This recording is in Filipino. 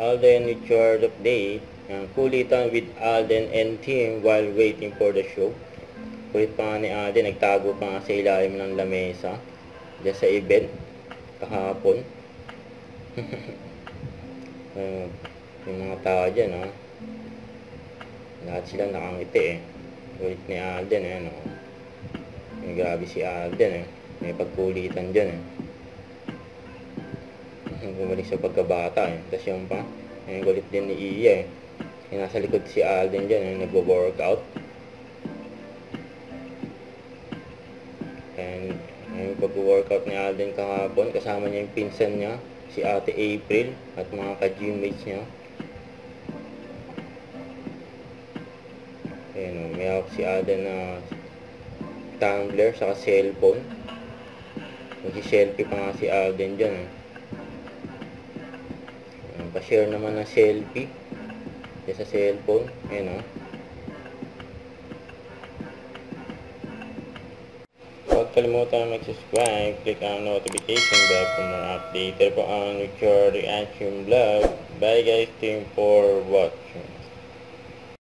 Alden with your update. Yan, kulitan with Alden and team while waiting for the show. Kulit pa ni Alden, nagtago pa sa ilalim ng lamesa. Diyan sa event. Kahapon. uh, yung mga tao dyan, ha. Lahat sila nakangiti, eh. Kulit ni Alden, eh, no. Yung grabe si Alden, eh. May pagkulitan dyan, eh. Bumalik sa pagkabata, eh. Tapos yung pa, yung kulit din ni Iya, eh. Yung nasa likod si Alden dyan, eh, nagwo-workout. And yung pag-workout ni Alden kahapon, kasama niya yung pinsan niya, si Ate April, at mga ka-gymmates niya. Ayan o, may hawak si Alden na tumbler, saka cellphone. Nag-selfie pa nga si Alden dyan eh. Ayan, Pa-share naman ng selfie. Dyan sa cellphone. Ayan o. Huwag kalimutan mag-subscribe, click ang notification bell for more update. Ito po ang Richard Reaction Vlog. Bye guys, team for watching.